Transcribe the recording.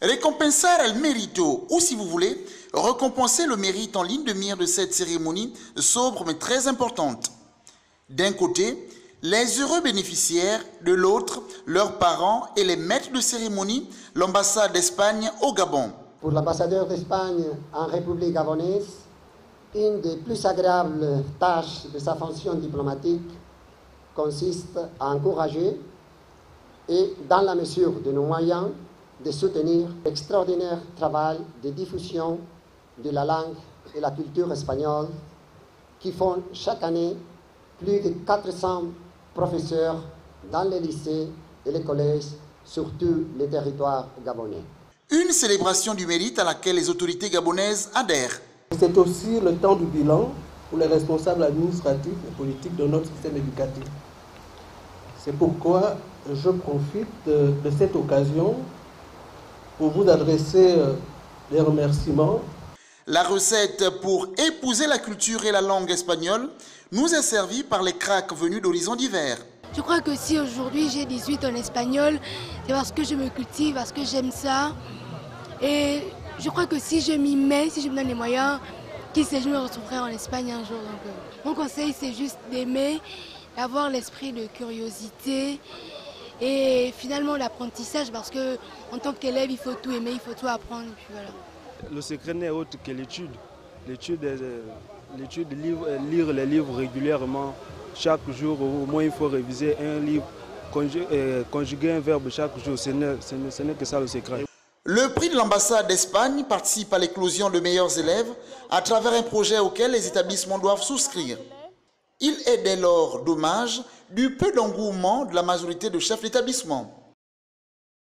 Récompensar el mérito, ou si vous voulez, récompenser le mérite en ligne de mire de cette cérémonie sobre mais très importante. D'un côté, les heureux bénéficiaires, de l'autre, leurs parents et les maîtres de cérémonie, l'ambassade d'Espagne au Gabon. Pour l'ambassadeur d'Espagne en République gabonaise, une des plus agréables tâches de sa fonction diplomatique consiste à encourager et, dans la mesure de nos moyens, de soutenir l'extraordinaire travail de diffusion de la langue et la culture espagnole qui font chaque année plus de 400 professeurs dans les lycées et les collèges sur tous les territoires gabonais. Une célébration du mérite à laquelle les autorités gabonaises adhèrent. C'est aussi le temps du bilan pour les responsables administratifs et politiques de notre système éducatif. C'est pourquoi je profite de, de cette occasion pour vous adresser euh, des remerciements. La recette pour épouser la culture et la langue espagnole nous est servie par les cracks venus d'horizons divers. Je crois que si aujourd'hui j'ai 18 en espagnol, c'est parce que je me cultive, parce que j'aime ça. Et je crois que si je m'y mets, si je me donne les moyens, qui sait, je me retrouverai en Espagne un jour. Donc, euh, mon conseil, c'est juste d'aimer, d'avoir l'esprit de curiosité et finalement l'apprentissage, parce que en tant qu'élève, il faut tout aimer, il faut tout apprendre. Et puis voilà. Le secret n'est autre que l'étude. L'étude, l'étude, lire les livres régulièrement, chaque jour, au moins il faut réviser un livre, conjuguer un verbe chaque jour. Ce n'est que ça le secret. Le prix de l'ambassade d'Espagne participe à l'éclosion de meilleurs élèves à travers un projet auquel les établissements doivent souscrire. Il est dès lors dommage du peu d'engouement de la majorité de chefs d'établissement.